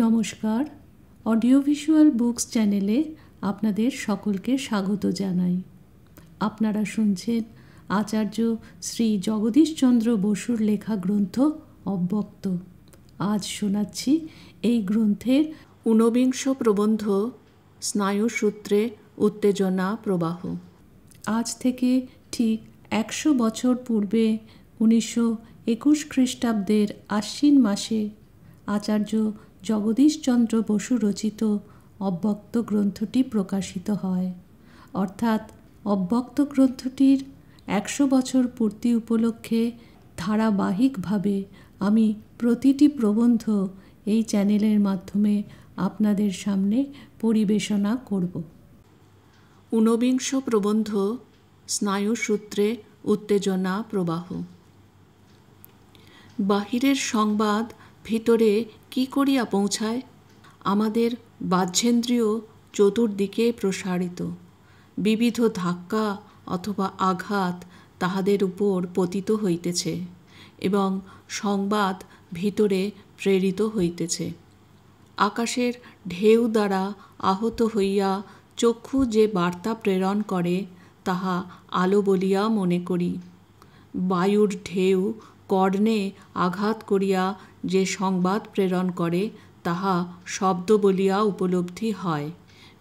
নমস্কার। Audio visual books চ্যানেলে আপনাদের সকলকে স্বাগত জানাই। আপনারা শুনছেন আচার্য শ্রী জগদীশচন্দ্র বসুর লেখা গ্রন্থ অব্যক্ত। আজ শোনাচ্ছি এই গ্রন্থের ঊনবিংশ প্রবন্ধ, স্নায়ুসূত্রে উত্তেজনা প্রবাহ। আজ থেকে ঠিক একশো বছর পূর্বে উনিশশো একুশ খ্রিস্টাব্দের আশ্বিন মাসে আচার্য জগদীশচন্দ্র বসু রচিত অব্যক্ত গ্রন্থটি প্রকাশিত হয়। অর্থাৎ অব্যক্ত গ্রন্থটির একশো বছর পূর্তি উপলক্ষে ধারাবাহিকভাবে আমি প্রতিটি প্রবন্ধ এই চ্যানেলের মাধ্যমে আপনাদের সামনে পরিবেশনা করব। ঊনবিংশ প্রবন্ধ, স্নায়ুসূত্রে উত্তেজনা প্রবাহ। বাহিরের সংবাদ ভিতরে কি করিয়া পৌঁছায়? আমাদের বাহ্যেন্দ্রিয় চতুর্দিকে প্রসারিত। বিবিধ ধাক্কা অথবা আঘাত তাহাদের উপর পতিত হইতেছে এবং সংবাদ ভিতরে প্রেরিত হইতেছে। আকাশের ঢেউ দ্বারা আহত হইয়া চক্ষু যে বার্তা প্রেরণ করে, তাহা আলো বলিয়া মনে করি। বায়ুর ঢেউ কর্ণে আঘাত করিয়া যে সংবাদ প্রেরণ করে, তাহা শব্দ বলিয়া উপলব্ধি হয়।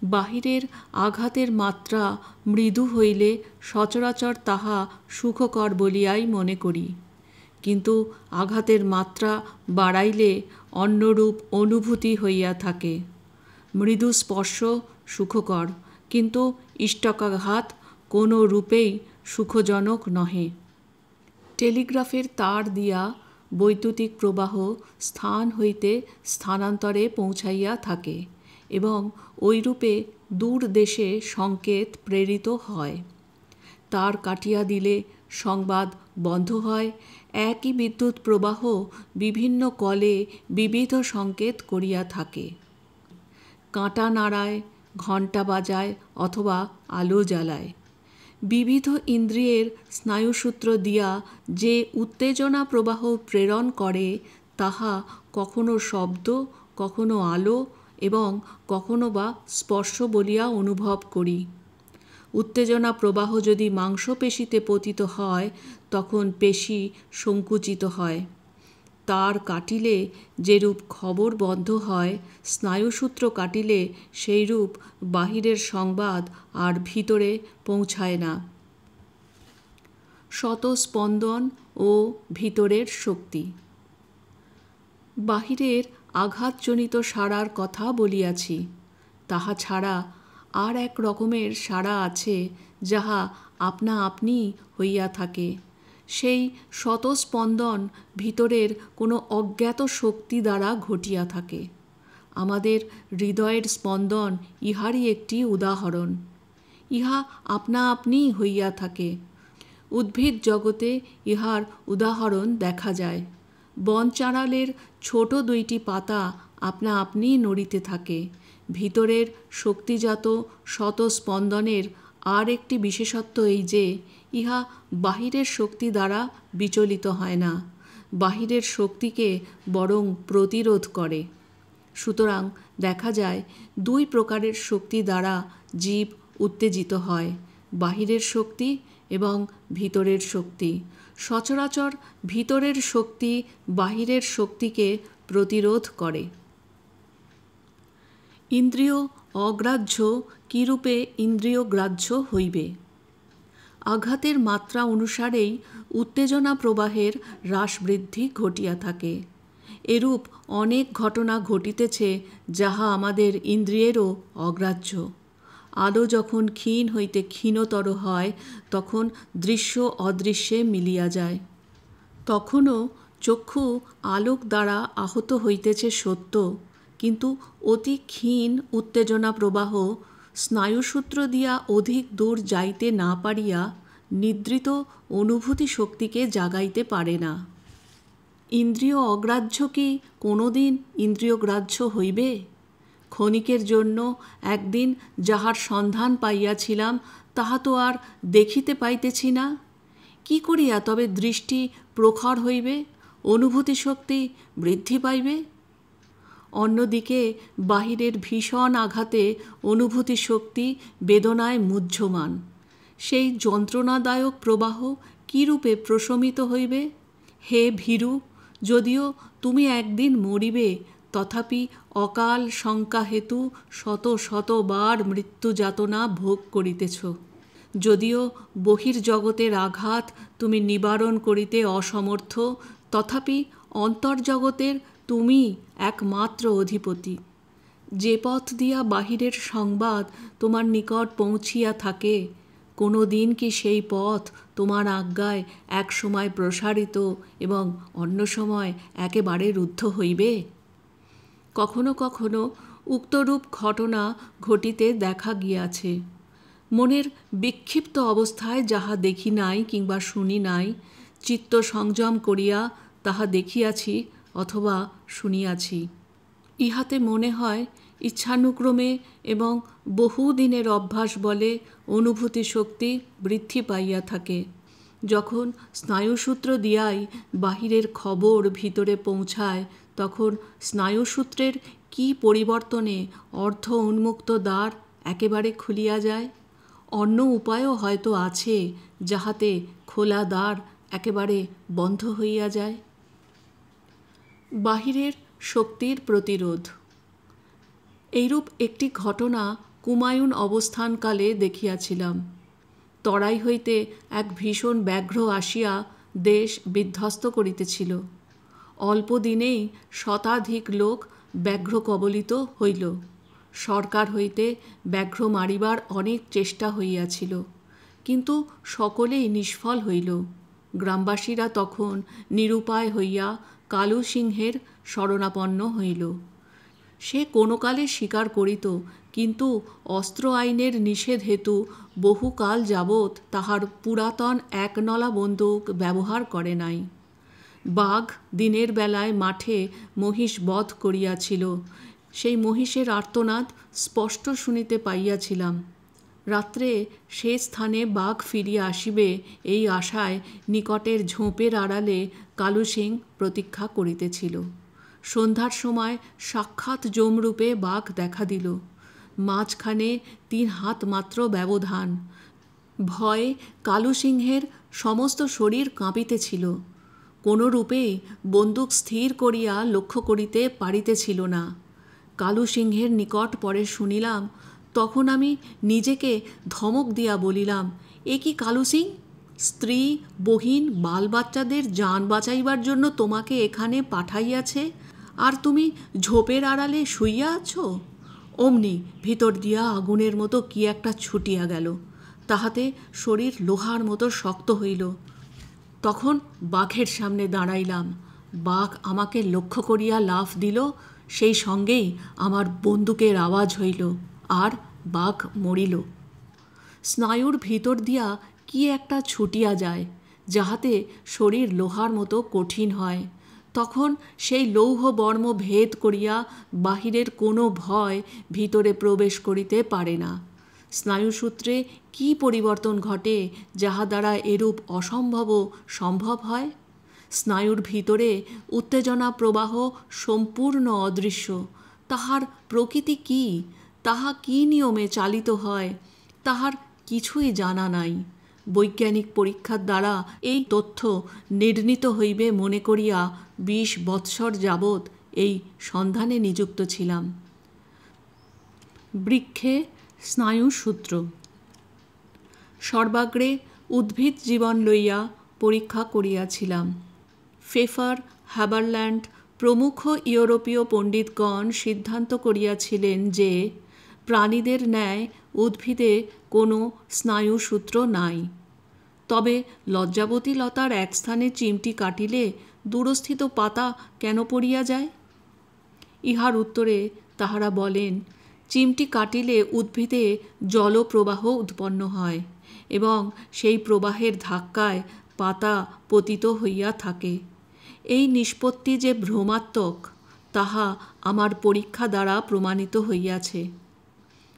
বাহিরের আঘাতের মাত্রা মৃদু হইলে সচরাচর তাহা সুখকর বলিয়াই মনে করি। কিন্তু আঘাতের মাত্রা বাড়াইলে অন্যরূপ অনুভূতি হইয়া থাকে। মৃদু স্পর্শ সুখকর, কিন্তু ইষ্টকাঘাত কোনো রূপেই সুখজনক নহে। টেলিগ্রাফের তার দিয়া বৈদ্যুতিক প্রবাহ স্থান হইতে স্থানান্তরে পৌঁছাইয়া থাকে এবং ওইরূপে দূর দেশে সংকেত প্রেরিত হয়। তার কাটিয়া দিলে সংবাদ বন্ধ হয়, একই বিদ্যুৎ প্রবাহ বিভিন্ন কলে বিবিধ সংকেত করিয়া থাকে। কাঁটা নাড়ায়, ঘণ্টা বাজায় অথবা আলো জ্বালায়। বিবিধ ইন্দ্রিয়ের স্নায়ুসূত্র দিয়া যে উত্তেজনা প্রবাহ প্রেরণ করে, তাহা কখনো শব্দ, কখনো আলো এবং কখনো বা স্পর্শ বলিয়া অনুভব করি। উত্তেজনা প্রবাহ যদি মাংসপেশিতে পতিত হয়, তখন পেশি সংকুচিত হয়। তার কাটিলে যেরূপ খবর বন্ধ হয়, স্নায়ুসূত্র কাটিলে সেইরূপ বাহিরের সংবাদ আর ভিতরে পৌঁছায় না। স্বতঃস্পন্দন ও ভিতরের শক্তি। বাহিরের আঘাতজনিত সাড়ার কথা বলিয়াছি, তাহা ছাড়া আর এক রকমের সাড়া আছে, যাহা আপনা আপনি হইয়া থাকে। সেই স্বতঃস্পন্দন ভিতরের কোনো অজ্ঞাত শক্তি দ্বারা ঘটিয়া থাকে। আমাদের হৃদয়ের স্পন্দন ইহারই একটি উদাহরণ। ইহা আপনা আপনিই হইয়া থাকে। উদ্ভিদ জগতে ইহার উদাহরণ দেখা যায়। বন চাঁড়ালের ছোট দুইটি পাতা আপনা আপনিই নড়িতে থাকে। ভিতরের শক্তিজাত স্বতঃস্পন্দনের আর একটি বিশেষত্ব এই যে ইহা বাহিরের শক্তি দ্বারা বিচলিত হয় না। বাহিরের শক্তিকে বরং প্রতিরোধ করে। সুতরাং দেখা যায়, দুই প্রকারের শক্তি দ্বারা জীব উত্তেজিত হয়, বাহিরের শক্তি এবং ভিতরের শক্তি। সচরাচর ভিতরের শক্তি বাহিরের শক্তিকে প্রতিরোধ করে। ইন্দ্রিয় অগ্রাহ্য কিরূপে ইন্দ্রিয় গ্রাহ্য হইবে? আঘাতের মাত্রা অনুসারেই উত্তেজনা প্রবাহের হ্রাস বৃদ্ধি ঘটিয়া থাকে। এরূপ অনেক ঘটনা ঘটিতেছে যাহা আমাদের ইন্দ্রিয়েরও অগ্রাহ্য। আলো যখন ক্ষীণ হইতে ক্ষীণতর হয়, তখন দৃশ্য অদৃশ্যে মিলিয়া যায়। তখনও চক্ষু আলোক দ্বারা আহত হইতেছে সত্য, কিন্তু অতি ক্ষীণ উত্তেজনা প্রবাহ স্নায়ুসূত্র দিয়া অধিক দূর যাইতে না পারিয়া নিদ্রিত অনুভূতি শক্তিকে জাগাইতে পারে না। ইন্দ্রিয় অগ্রাহ্য কি কোনো দিন ইন্দ্রিয় হইবে? ক্ষণিকের জন্য একদিন যাহার সন্ধান পাইয়াছিলাম, তাহা তো আর দেখিতে পাইতেছি না। কি করিয়া তবে দৃষ্টি প্রখর হইবে অনুভূতি শক্তি বৃদ্ধি পাইবে? অন্যদিকে, বাহিরের ভীষণ আঘাতে অনুভূতি শক্তি বেদনায় মুহ্যমান। সেই যন্ত্রণাদায়ক প্রবাহ কীরূপে প্রশমিত হইবে? হে ভীরু, যদিও তুমি একদিন মরিবে, তথাপি অকাল শঙ্কা হেতু শত শতবার মৃত্যু যাতনা ভোগ করিতেছ। যদিও বহির্জগতের আঘাত তুমি নিবারণ করিতে অসমর্থ, তথাপি অন্তর্জগতের তুমি একমাত্র অধিপতি। যে পথ দিয়া বাহিরের সংবাদ তোমার নিকট পৌঁছিয়া থাকে কোনো দিন কি সেই পথ তোমার আজ্ঞায় এক সময় প্রসারিত এবং অন্য সময় একেবারে রুদ্ধ হইবে? কখনো কখনো উক্তরূপ ঘটনা ঘটিতে দেখা গিয়াছে। মনের বিক্ষিপ্ত অবস্থায় যাহা দেখি নাই কিংবা শুনি নাই, চিত্ত সংযম করিয়া তাহা দেখিয়াছি অথবা শুনিয়াছি। ইহাতে মনে হয় ইচ্ছানুক্রমে এবং বহুদিনের অভ্যাস বলে অনুভূতি শক্তি বৃদ্ধি পাইয়া থাকে। যখন স্নায়ুসূত্র দিয়াই বাহিরের খবর ভিতরে পৌঁছায়, তখন স্নায়ুসূত্রের কি পরিবর্তনে অর্থ উন্মুক্ত দ্বার একেবারে খুলিয়া যায়? অন্য উপায়ও হয়তো আছে যাহাতে খোলা দ্বার একেবারে বন্ধ হইয়া যায়। বাহিরের শক্তির প্রতিরোধ। এইরূপ একটি ঘটনা কুমায়ুন অবস্থানকালে দেখিয়াছিলাম। তরাই হইতে এক ভীষণ ব্যাঘ্র আসিয়া দেশ বিধ্বস্ত করিতেছিল। অল্প দিনেই শতাধিক লোক ব্যাঘ্র কবলিত হইল। সরকার হইতে ব্যাঘ্র মারিবার অনেক চেষ্টা হইয়াছিল, কিন্তু সকলেই নিষ্ফল হইল। গ্রামবাসীরা তখন নিরুপায় হইয়া কালু সিংহের শরণাপন্ন হইল। সে কোনো কালে স্বীকার করিত, কিন্তু অস্ত্র আইনের নিষেধ হেতু বহুকাল যাবৎ তাহার পুরাতন একনলা বন্দুক ব্যবহার করে নাই। বাঘ দিনের বেলায় মাঠে মহিষ বধ করিয়াছিল, সেই মহিষের আর্তনাদ স্পষ্ট শুনিতে পাইয়াছিলাম। রাত্রে সে স্থানে বাঘ ফিরিয়া আসিবে, এই আশায় নিকটের ঝোপের আড়ালে কালু সিং প্রতীক্ষা করিতেছিল। সন্ধ্যার সময় সাক্ষাৎ জমরূপে বাঘ দেখা দিল। মাঝখানে তিন হাত মাত্র ব্যবধান। ভয়ে কালু সিংহের সমস্ত শরীর কাঁপিতেছিল। কোনো রূপেই বন্দুক স্থির করিয়া লক্ষ্য করিতে পারিতেছিল না। কালু সিংহের নিকট পরে শুনিলাম, তখন আমি নিজেকে ধমক দিয়া বলিলাম, এ কি কালু সিং স্ত্রী বহিন বাল বাচ্চাদের যান বাঁচাইবার জন্য তোমাকে এখানে পাঠাইয়াছে। আর তুমি ঝোপের আড়ালে শুইয়া আছো? অমনি ভিতর দিয়া আগুনের মতো কি একটা ছুটিয়া গেল। তাহাতে শরীর লোহার মতো শক্ত হইল। তখন বাঘের সামনে দাঁড়াইলাম। বাঘ আমাকে লক্ষ্য করিয়া লাফ দিল। সেই সঙ্গেই আমার বন্দুকের আওয়াজ হইল। আর বাঘ মরিল। স্নায়ুর ভিতর দিয়া কি একটা ছুটিয়া যায়, যাহাতে শরীর লোহার মতো কঠিন হয়। তখন সেই লৌহ বর্ম ভেদ করিয়া বাহিরের কোনো ভয় ভিতরে প্রবেশ করিতে পারে না। স্নায়ুসূত্রে কি পরিবর্তন ঘটে, যাহা দ্বারা এরূপ অসম্ভবও সম্ভব হয়? স্নায়ুর ভিতরে উত্তেজনা প্রবাহ সম্পূর্ণ অদৃশ্য। তাহার প্রকৃতি কি, তাহা কি নিয়মে চালিত হয়, তাহার কিছুই জানা নাই। বৈজ্ঞানিক পরীক্ষার দ্বারা এই তথ্য নির্ণীত হইবে মনে করিয়া বিশ বৎসর যাবৎ এই সন্ধানে নিযুক্ত ছিলাম। বৃক্ষে স্নায়ুসূত্র সর্বাগ্রে উদ্ভিদ জীবন লইয়া পরীক্ষা করিয়াছিলাম। ফেফার হ্যাবারল্যান্ড প্রমুখ ইউরোপীয় পণ্ডিতগণ সিদ্ধান্ত করিয়াছিলেন যে, প্রাণীদের ন্যায় উদ্ভিদে কোনো স্নায়ুসূত্র নাই। তবে লজ্জাবতী লতার এক স্থানে চিমটি কাটিলে দূরস্থিত পাতা কেন পড়িয়া যায়? ইহার উত্তরে তাহারা বলেন, চিমটি কাটিলে উদ্ভিদে জলপ্রবাহ উৎপন্ন হয় এবং সেই প্রবাহের ধাক্কায় পাতা পতিত হইয়া থাকে। এই নিষ্পত্তি যে ভ্রমাত্মক, তাহা আমার পরীক্ষা দ্বারা প্রমাণিত হইয়াছে।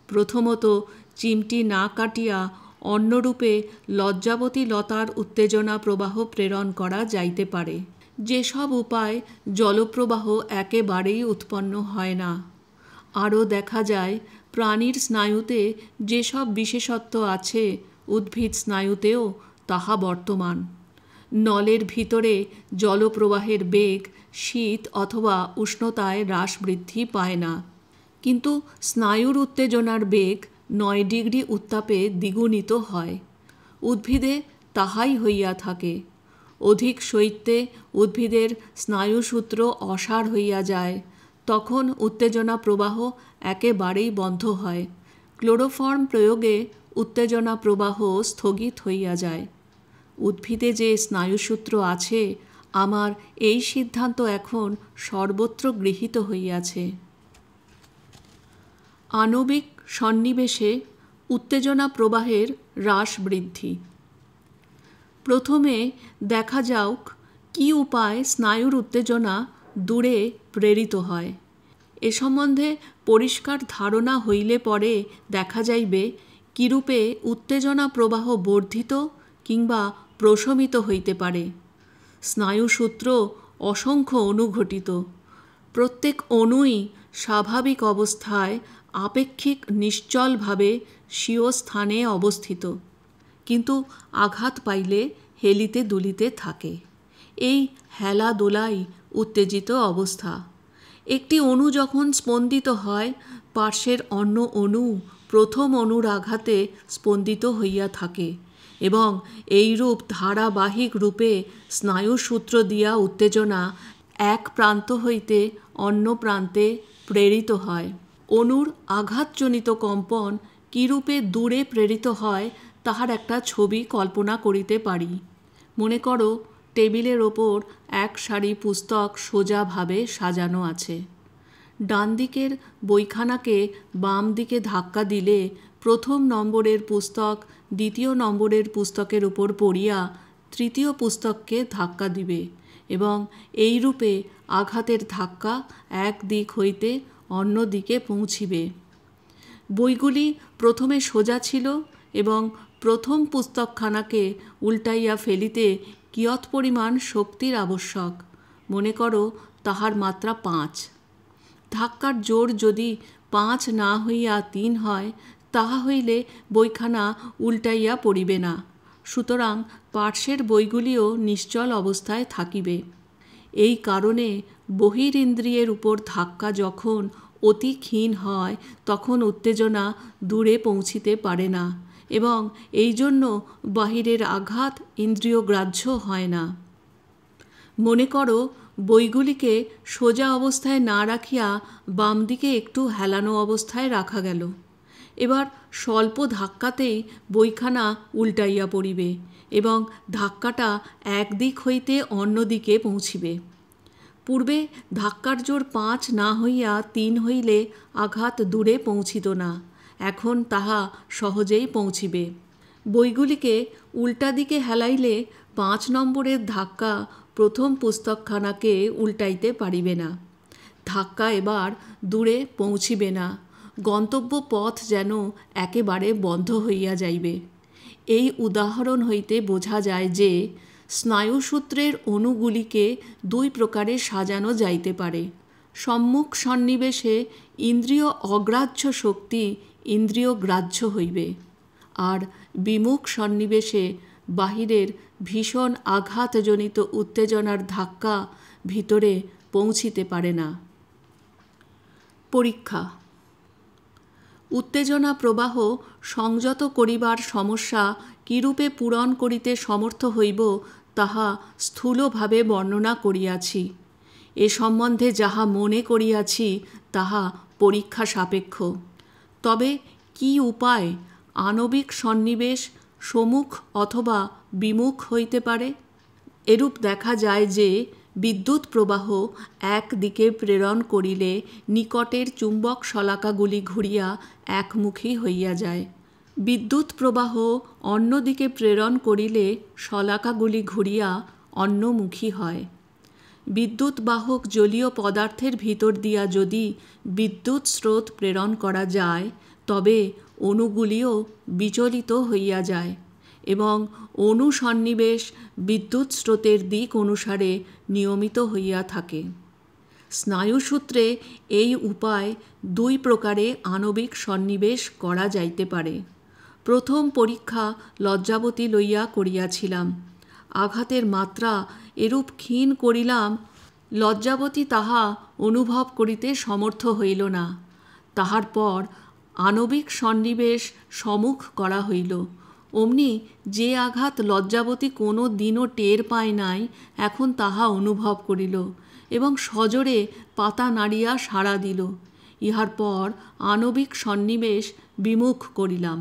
প্রথমত চিমটি না কাটিয়া অন্যরূপে লজ্জাবতী লতার উত্তেজনা প্রবাহ প্রেরণ করা যাইতে পারে। যেসব উপায় জলপ্রবাহ একেবারেই উৎপন্ন হয় না। আরও দেখা যায়, প্রাণীর স্নায়ুতে যেসব বিশেষত্ব আছে, উদ্ভিদ স্নায়ুতেও তাহা বর্তমান। নলের ভিতরে জলপ্রবাহের বেগ, শীত অথবা উষ্ণতায় হ্রাস বৃদ্ধি পায় না। কিন্তু স্নায়ুর উত্তেজনার বেগ নয় ডিগ্রি উত্তাপে দ্বিগুণিত হয়। উদ্ভিদে তাহাই হইয়া থাকে। অধিক শৈত্যে উদ্ভিদের স্নায়ুসূত্র অসার হইয়া যায়। তখন উত্তেজনা প্রবাহ একেবারেই বন্ধ হয়। ক্লোরোফর্ম প্রয়োগে উত্তেজনা প্রবাহ স্থগিত হইয়া যায়। উদ্ভিদে যে স্নায়ুসূত্র আছে, আমার এই সিদ্ধান্ত এখন সর্বত্র গৃহীত হইয়াছে। আণবিক সন্নিবেশে উত্তেজনা প্রবাহের হ্রাস বৃদ্ধি। প্রথমে দেখা যাওক কি উপায় স্নায়ুর উত্তেজনা দূরে প্রেরিত হয়। এ সম্বন্ধে পরিষ্কার ধারণা হইলে পরে দেখা যাইবে কিরূপে উত্তেজনা প্রবাহ বর্ধিত কিংবা প্রশমিত হইতে পারে। স্নায়ুসূত্র অসংখ্য অনুঘটিত। প্রত্যেক অণুই স্বাভাবিক অবস্থায় আপেক্ষিক নিশ্চলভাবে স্বীয় স্থানে অবস্থিত। কিন্তু আঘাত পাইলে হেলিতে দুলিতে থাকে। এই হেলা দোলাই উত্তেজিত অবস্থা। একটি অণু যখন স্পন্দিত হয়, পার্শ্বের অন্য অণু প্রথম অণুর আঘাতে স্পন্দিত হইয়া থাকে এবং এইরূপ ধারাবাহিক রূপে স্নায়ুসূত্র দিয়া উত্তেজনা এক প্রান্ত হইতে অন্য প্রান্তে প্রেরিত হয়। অনুর আঘাতজনিত কম্পন কীরূপে দূরে প্রেরিত হয়, তাহার একটা ছবি কল্পনা করিতে পারি। মনে করো, টেবিলের ওপর এক সারি পুস্তক সোজাভাবে সাজানো আছে। ডান দিকের বইখানাকে বাম দিকে ধাক্কা দিলে প্রথম নম্বরের পুস্তক দ্বিতীয় নম্বরের পুস্তকের উপর পড়িয়া তৃতীয় পুস্তককে ধাক্কা দিবে এবং এই রূপে আঘাতের ধাক্কা এক দিক হইতে অন্য দিকে পৌঁছিবে। বইগুলি প্রথমে সোজা ছিল এবং প্রথম পুস্তকখানাকে উল্টাইয়া ফেলিতে কিয়ৎ পরিমাণ শক্তির আবশ্যক। মনে করো তাহার মাত্রা পাঁচ। ধাক্কার জোর যদি পাঁচ না হইয়া তিন হয়, তাহা হইলে বইখানা উল্টাইয়া পড়িবে না। সুতরাং পার্শ্বের বইগুলিও নিশ্চল অবস্থায় থাকিবে। এই কারণে বহির ইন্দ্রিয়ের উপর ধাক্কা যখন অতি ক্ষীণ হয়, তখন উত্তেজনা দূরে পৌঁছিতে পারে না এবং এই জন্য বাহিরের আঘাত ইন্দ্রিয় গ্রাহ্য হয় না। মনে করো, বইগুলিকে সোজা অবস্থায় না রাখিয়া বাম দিকে একটু হেলানো অবস্থায় রাখা গেল। এবার স্বল্প ধাক্কাতেই বইখানা উল্টাইয়া পড়িবে। এবং ধাক্কাটা একদিক হইতে অন্য দিকে পৌঁছিবে। পূর্বে ধাক্কার জোর পাঁচ না হইয়া তিন হইলে আঘাত দূরে পৌঁছিত না, এখন তাহা সহজেই পৌঁছিবে। বইগুলিকে উল্টা দিকে হেলাইলে পাঁচ নম্বরের ধাক্কা প্রথম পুস্তকখানাকে উল্টাইতে পারিবে না। ধাক্কা এবার দূরে পৌঁছিবে না গন্তব্য পথ যেন একেবারে বন্ধ হইয়া যাইবে। এই উদাহরণ হইতে বোঝা যায় যে স্নায়ুসূত্রের অণুগুলিকে দুই প্রকারে সাজানো যাইতে পারে। সম্মুখ সন্নিবেশে ইন্দ্রিয় অগ্রাহ্য শক্তি ইন্দ্রিয় গ্রাহ্য হইবে আর বিমুখ সন্নিবেশে বাহিরের ভীষণ আঘাতজনিত উত্তেজনার ধাক্কা ভিতরে পৌঁছিতে পারে না। পরীক্ষা উত্তেজনা প্রবাহ সংযত করিবার সমস্যা কিরূপে পূরণ করিতে সমর্থ হইব, তাহা স্থূলভাবে বর্ণনা করিয়াছি। এ সম্বন্ধে যাহা মনে করিয়াছি, তাহা পরীক্ষা সাপেক্ষ। তবে কি উপায় আণবিক সন্নিবেশ সমুখ অথবা বিমুখ হইতে পারে? এরূপ দেখা যায় যে বিদ্যুৎ প্রবাহ এক দিকে প্রেরণ করিলে নিকটের চুম্বক শলাকাগুলি ঘুরিয়া একমুখী হইয়া যায়। বিদ্যুৎ প্রবাহ অন্যদিকে প্রেরণ করিলে শলাকাগুলি ঘুরিয়া অন্যমুখী হয়। বিদ্যুৎ বাহক জলীয় পদার্থের ভিতর দিয়া যদি বিদ্যুৎ স্রোত প্রেরণ করা যায়, তবে অণুগুলিও বিচলিত হইয়া যায়। এবং অনুসন্নিবেশ বিদ্যুৎ স্রোতের দিক অনুসারে নিয়মিত হইয়া থাকে। স্নায়ুসূত্রে এই উপায় দুই প্রকারে আণবিক সন্নিবেশ করা যাইতে পারে। প্রথম পরীক্ষা লজ্জাবতী লইয়া করিয়াছিলাম। আঘাতের মাত্রা এরূপ ক্ষীণ করিলাম, লজ্জাবতী তাহা অনুভব করিতে সমর্থ হইল না। তাহার পর আণবিক সন্নিবেশ সম্মুখ করা হইল। অমনি যে আঘাত লজ্জাবতী কোনো দিনও টের পায় নাই, এখন তাহা অনুভব করিল এবং সজোরে পাতা নাড়িয়া সাড়া দিল। ইহার পর আণবিক সন্নিবেশ বিমুখ করিলাম।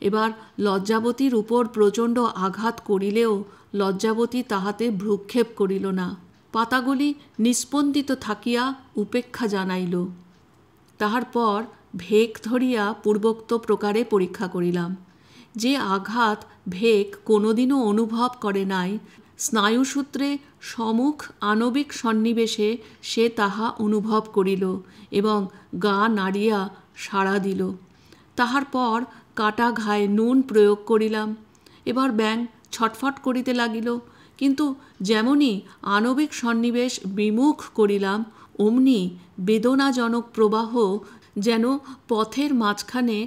এবার লজ্জাবতীর উপর প্রচণ্ড আঘাত করিলেও লজ্জাবতী তাহাতে ভ্রুক্ষেপ করিল না। পাতাগুলি নিস্পন্দিত থাকিয়া উপেক্ষা জানাইল। তাহার পর ভেক ধরিয়া পূর্বোক্ত প্রকারে পরীক্ষা করিলাম। যে আঘাত ভেক কোনোদিনও অনুভব করে নাই, স্নায়ুসূত্রে সমুখ আণবিক সন্নিবেশে সে তাহা অনুভব করিল এবং গা নাড়িয়া সাড়া দিল। তাহার পর কাটা ঘায়ে নুন প্রয়োগ করিলাম। এবার ব্যাং ছটফট করিতে লাগিল, কিন্তু যেমনই আণবিক সন্নিবেশ বিমুখ করিলাম, অমনি বেদনাজনক প্রবাহ যেন পথের মাঝখানে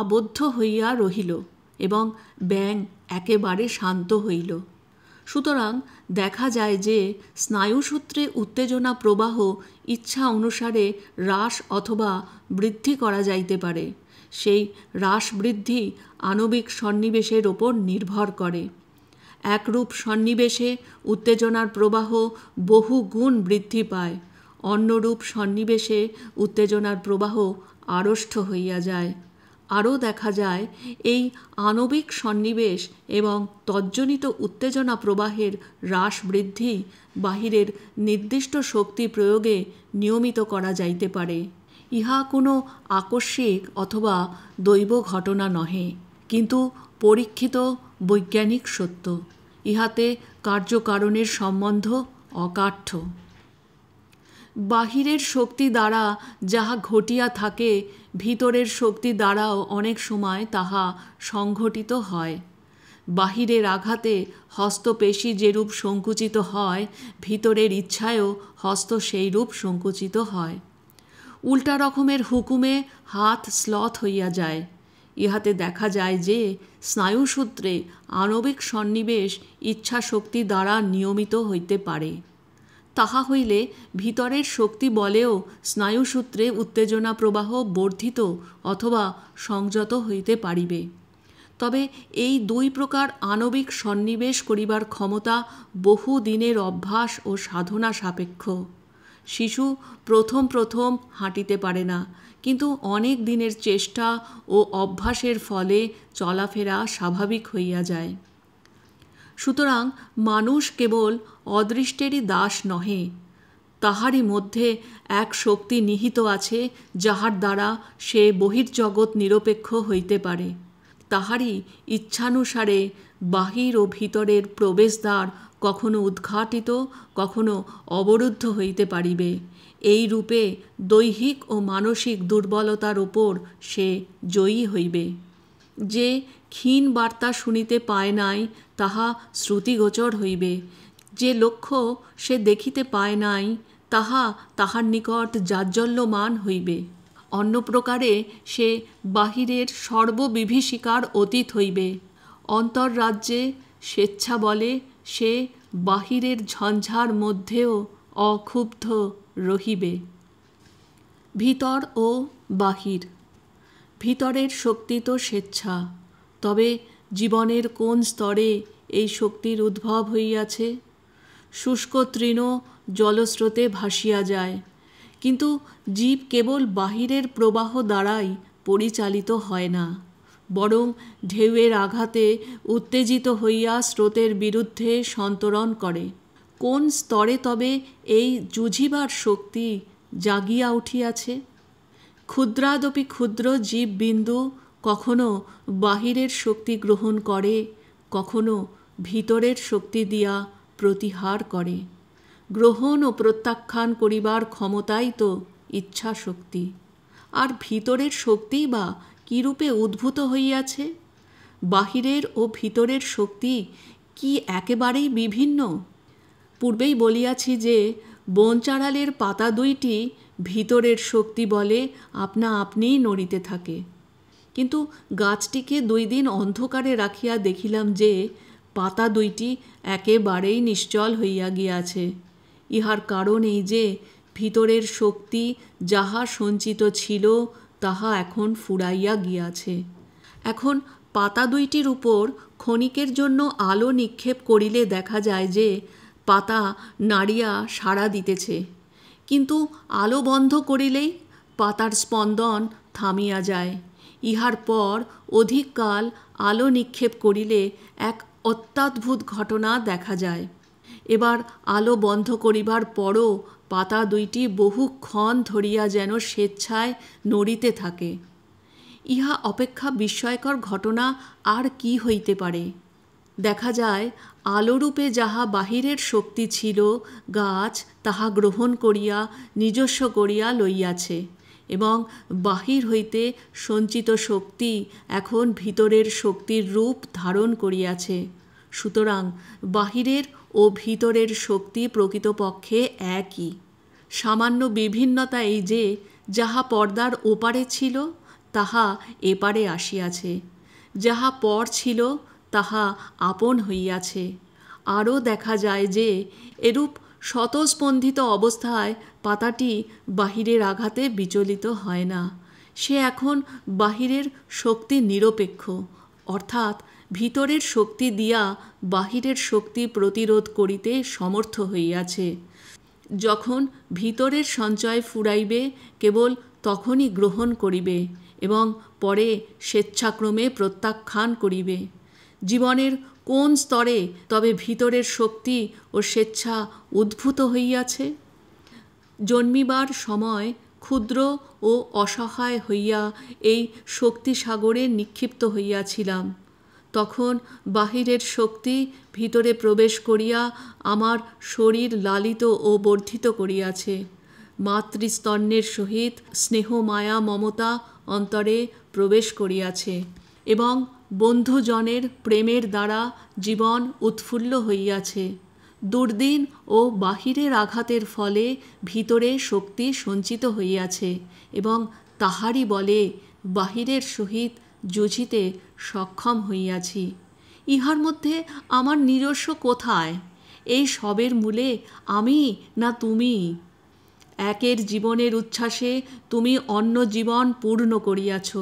আবদ্ধ হইয়া রহিল। এবং ব্যাং একেবারে শান্ত হইল। সুতরাং দেখা যায় যে স্নায়ুসূত্রে উত্তেজনা প্রবাহ ইচ্ছা অনুসারে হ্রাস অথবা বৃদ্ধি করা যাইতে পারে। সেই হ্রাস বৃদ্ধি আণবিক সন্নিবেশের ওপর নির্ভর করে। একরূপ সন্নিবেশে উত্তেজনার প্রবাহ বহু গুণ বৃদ্ধি পায়। অন্যরূপ সন্নিবেশে উত্তেজনার প্রবাহ আড়ষ্ট হইয়া যায়। আরও দেখা যায়, এই আণবিক সন্নিবেশ এবং তজ্জনিত উত্তেজনা প্রবাহের হ্রাস বৃদ্ধি বাহিরের নির্দিষ্ট শক্তি প্রয়োগে নিয়মিত করা যাইতে পারে। ইহা কোনো আকস্মিক অথবা দৈব ঘটনা নহে, কিন্তু পরীক্ষিত বৈজ্ঞানিক সত্য। ইহাতে কার্যকারণের সম্বন্ধ অকাঠ্য। বাহিরের শক্তি দ্বারা যাহা ঘটিয়া থাকে, ভিতরের শক্তি দ্বারাও অনেক সময় তাহা সংঘটিত হয়। বাহিরের আঘাতে হস্তপেশি যেরূপ সংকুচিত হয়, ভিতরের ইচ্ছায়ও হস্ত সেইরূপ সংকুচিত হয়। উল্টা রকমের হুকুমে হাত স্লথ হইয়া যায়। ইহাতে দেখা যায় যে, স্নায়ুসূত্রে আণবিক সন্নিবেশ ইচ্ছা শক্তি দ্বারা নিয়মিত হইতে পারে। তাহা হইলে ভিতরের শক্তি বলেও স্নায়ুসূত্রে উত্তেজনা প্রবাহ বর্ধিত অথবা সংযত হইতে পারিবে। তবে এই দুই প্রকার আণবিক সন্নিবেশ করিবার ক্ষমতা বহু দিনের অভ্যাস ও সাধনা সাপেক্ষ। শিশু প্রথম প্রথম হাঁটিতে পারে না, কিন্তু অনেক দিনের চেষ্টা ও অভ্যাসের ফলে চলাফেরা স্বাভাবিক হইয়া যায়। সুতরাং মানুষ কেবল অদৃষ্টেরই দাস নহে, তাহারই মধ্যে এক শক্তি নিহিত আছে যাহার দ্বারা সে বহির্জগৎ নিরপেক্ষ হইতে পারে। তাহারই ইচ্ছানুসারে বাহির ও ভিতরের প্রবেশদ্বার কখনো উদ্ঘাটিত, কখনো অবরুদ্ধ হইতে পারিবে। এই রূপে দৈহিক ও মানসিক দুর্বলতার ওপর সে জয়ী হইবে। যে ক্ষীণ বার্তা শুনিতে পায় নাই, তাহা শ্রুতিগোচর হইবে। যে লক্ষ্য সে দেখিতে পায় নাই, তাহা তাহার নিকট জাজ্জল্যমান হইবে। অন্য প্রকারে সে বাহিরের সর্ববিভীষিকার অতীত হইবে। অন্তর্রাজ্যে স্বেচ্ছা বলে সে বাহিরের ঝঞ্ঝার মধ্যেও অক্ষুব্ধ রহিবে। ভিতর ও বাহির। ভিতরের শক্তি তো স্বেচ্ছা। তবে জীবনের কোন স্তরে এই শক্তির উদ্ভব হইয়াছে? শুষ্ক তৃণ জলস্রোতে ভাসিয়া যায়, কিন্তু জীব কেবল বাহিরের প্রবাহ দ্বারাই পরিচালিত হয় না, বরং ঢেউয়ের আঘাতে উত্তেজিত হইয়া স্রোতের বিরুদ্ধে সন্তরণ করে। কোন স্তরে তবে এই যুঝিবার শক্তি জাগিয়া উঠিয়াছে? ক্ষুদ্রাদপি ক্ষুদ্র জীববিন্দু কখনো বাহিরের শক্তি গ্রহণ করে, কখনো ভিতরের শক্তি দিয়া প্রতিহার করে। গ্রহণ ও প্রত্যাখ্যান করিবার ক্ষমতাই তো ইচ্ছা শক্তি আর ভিতরের শক্তিই বা কীরূপে উদ্ভূত হইয়াছে? বাহিরের ও ভিতরের শক্তি কি একেবারেই বিভিন্ন? পূর্বেই বলিয়াছি যে বনচাড়ালের পাতা দুইটি ভিতরের শক্তি বলে আপনা আপনিই নড়িতে থাকে। কিন্তু গাছটিকে দুই দিন অন্ধকারে রাখিয়া দেখিলাম যে পাতা দুইটি একেবারেই নিশ্চল হইয়া গিয়াছে। ইহার কারণ এই যে, ভিতরের শক্তি যাহা সঞ্চিত ছিল, তাহা এখন ফুরাইয়া গিয়াছে। এখন পাতা দুইটির উপর ক্ষণিকের জন্য আলো নিক্ষেপ করিলে দেখা যায় যে, পাতা নাড়িয়া সাড়া দিতেছে। কিন্তু আলো বন্ধ করিলেই পাতার স্পন্দন থামিয়া যায়। ইহার পর অধিককাল আলো নিক্ষেপ করিলে এক অত্যাদ্ভুত ঘটনা দেখা যায়। এবার আলো বন্ধ করিবার পরও পাতা দুইটি বহুক্ষণ ধরিয়া যেন স্বেচ্ছায় নড়িতে থাকে। ইহা অপেক্ষা বিস্ময়কর ঘটনা আর কি হইতে পারে? দেখা যায়, আলোরূপে যাহা বাহিরের শক্তি ছিল, গাছ তাহা গ্রহণ করিয়া নিজস্ব করিয়া লইয়াছে। এবং বাহির হইতে সঞ্চিত শক্তি এখন ভিতরের শক্তির রূপ ধারণ করিয়াছে। সুতরাং বাহিরের ও ভিতরের শক্তি প্রকৃতপক্ষে একই। সামান্য বিভিন্নতা এই যে, যাহা পর্দার ওপারে ছিল, তাহা এপারে আসিয়াছে। যাহা পর ছিল, তাহা আপন হইয়াছে। আরও দেখা যায় যে, এরূপ স্বতঃস্পন্দিত অবস্থায় পাতাটি বাহিরের আঘাতে বিচলিত হয় না। সে এখন বাহিরের শক্তি নিরপেক্ষ, অর্থাৎ ভিতরের শক্তি দিয়া বাহিরের শক্তি প্রতিরোধ করিতে সমর্থ হইয়াছে। যখন ভিতরের সঞ্চয় ফুরাইবে, কেবল তখনই গ্রহণ করিবে এবং পরে স্বেচ্ছাক্রমে প্রত্যাখ্যান করিবে। জীবনের কোন স্তরে তবে ভিতরের শক্তি ও স্বেচ্ছা উদ্ভূত হইয়াছে? জন্মিবার সময় ক্ষুদ্র ও অসহায় হইয়া এই শক্তিসাগরে নিক্ষিপ্ত হইয়াছিলাম। তখন বাহিরের শক্তি ভিতরে প্রবেশ করিয়া আমার শরীর লালিত ও বর্ধিত করিয়াছে। মাতৃস্তন্যের সহিত স্নেহ মায়া মমতা অন্তরে প্রবেশ করিয়াছে এবং বন্ধুজনের প্রেমের দ্বারা জীবন উৎফুল্ল হইয়াছে। দুর্দিন ও বাহিরের আঘাতের ফলে ভিতরে শক্তি সঞ্চিত হইয়াছে এবং তাহারই বলে বাহিরের সহিত জুঝিতে সক্ষম হইয়াছি। ইহার মধ্যে আমার নিজস্ব কোথায়? এই সবের মূলে আমি না তুমি? একের জীবনের উচ্ছ্বাসে তুমি অন্য জীবন পূর্ণ করিয়াছ।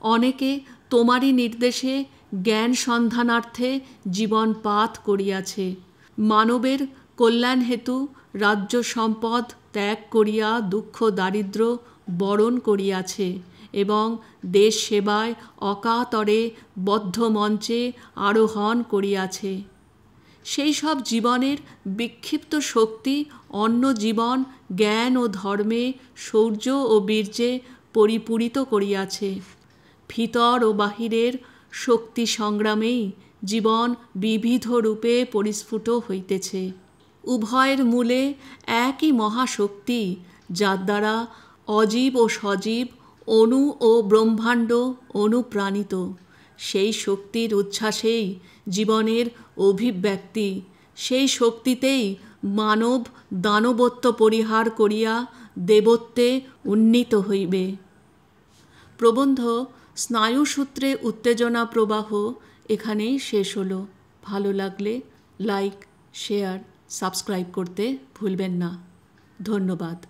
অনেকে তোমারই নির্দেশে জ্ঞান সন্ধানার্থে জীবন পাত করিয়াছে। মানবের কল্যাণ হেতু রাজ্য সম্পদ ত্যাগ করিয়া দুঃখ দারিদ্র বরণ করিয়াছে এবং দেশ সেবায় অকাতরে বদ্ধ মঞ্চে আরোহণ করিয়াছে। সেই সব জীবনের বিক্ষিপ্ত শক্তি অন্য জীবন, জ্ঞান ও ধর্মে শৌর্য ও বীর্যে পরিপূরিত করিয়াছে। ভিতর ও বাহিরের শক্তি সংগ্রামেই জীবন বিবিধ রূপে পরিস্ফুট হইতেছে। উভয়ের মূলে একই মহাশক্তি, যার দ্বারা অজীব ও সজীব অণু ও ব্রহ্মাণ্ড অনুপ্রাণিত। সেই শক্তির উচ্ছ্বাসেই জীবনের অভিব্যক্তি, সেই শক্তিতেই মানব দানবত্ব পরিহার করিয়া দেবত্বে উন্নীত হইবে। প্রবন্ধ স্নায়ুসূত্রে উত্তেজনা প্রবাহ এখানেই শেষ হলো। ভালো লাগলে লাইক শেয়ার সাবস্ক্রাইব করতে ভুলবেন না। ধন্যবাদ।